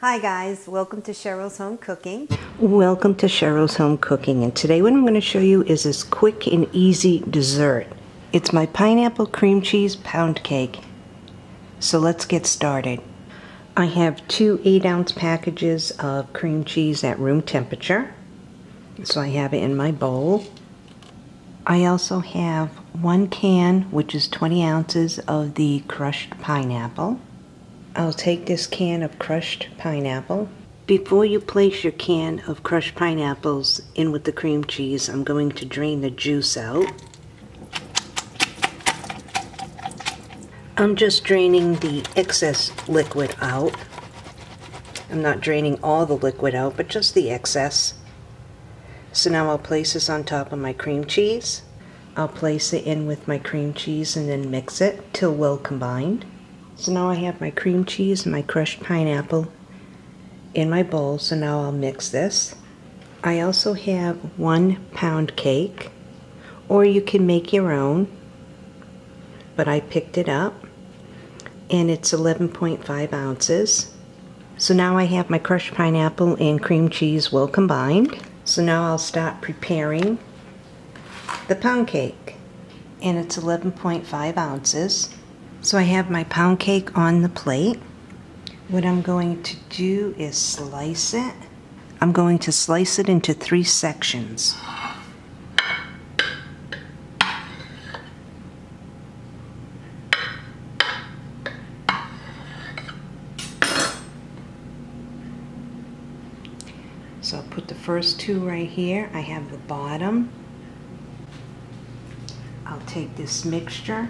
Hi guys, welcome to Cheryl's Home Cooking. Welcome to Cheryl's Home Cooking and today what I'm going to show you is this quick and easy dessert. It's my pineapple cream cheese pound cake. So let's get started. I have two 8 ounce packages of cream cheese at room temperature. So I have it in my bowl. I also have one can, which is 20 ounces of the crushed pineapple. I'll take this can of crushed pineapple. Before you place your can of crushed pineapples in with the cream cheese, I'm going to drain the juice out. I'm just draining the excess liquid out. I'm not draining all the liquid out, but just the excess. So now I'll place this on top of my cream cheese. I'll place it in with my cream cheese and then mix it till well combined. So now I have my cream cheese and my crushed pineapple in my bowl, so now I'll mix this. I also have one pound cake, or you can make your own, but I picked it up, and it's 11.5 ounces. So now I have my crushed pineapple and cream cheese well combined. So now I'll start preparing the pound cake, and it's 11.5 ounces. So I have my pound cake on the plate. What I'm going to do is slice it. I'm going to slice it into three sections. So I'll put the first two right here. I have the bottom. I'll take this mixture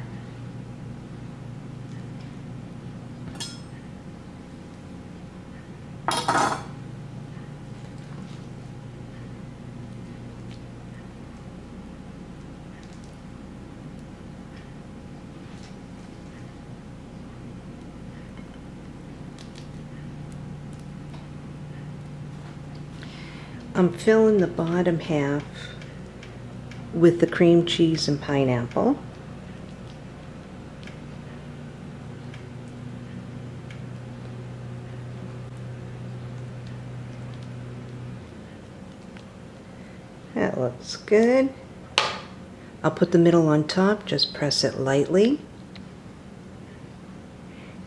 I'm filling the bottom half with the cream cheese and pineapple. That looks good. I'll put the middle on top, just press it lightly.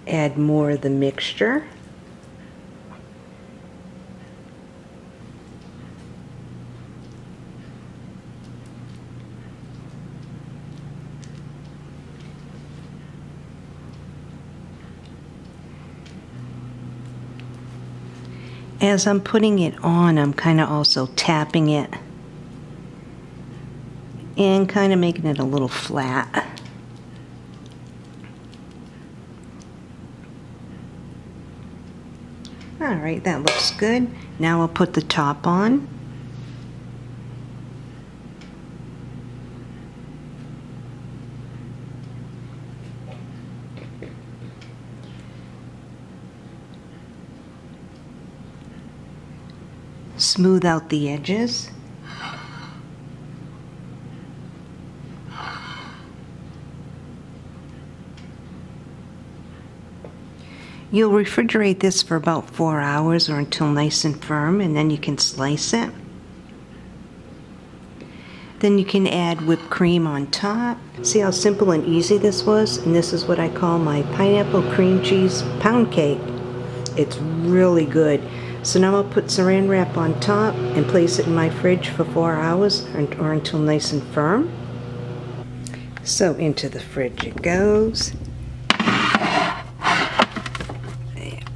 Add more of the mixture. As I'm putting it on, I'm kind of also tapping it and kind of making it a little flat. Alright, that looks good. Now I'll put the top on. Smooth out the edges. You'll refrigerate this for about four hours or until nice and firm and then you can slice it. Then you can add whipped cream on top. See how simple and easy this was? And this is what I call my pineapple cream cheese pound cake. It's really good. So now I'll put saran wrap on top and place it in my fridge for four hours or, or until nice and firm. So into the fridge it goes.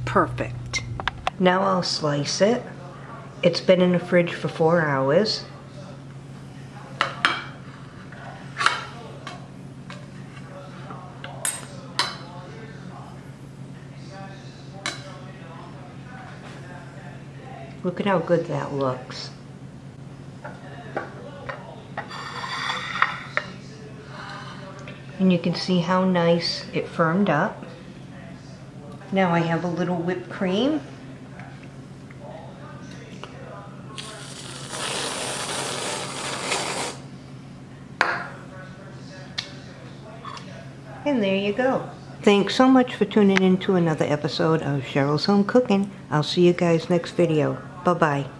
Perfect. Now I'll slice it. It's been in the fridge for four hours. Look at how good that looks. And you can see how nice it firmed up. Now I have a little whipped cream. And there you go. Thanks so much for tuning in to another episode of Cheryl's Home Cooking. I'll see you guys next video. Bye-bye.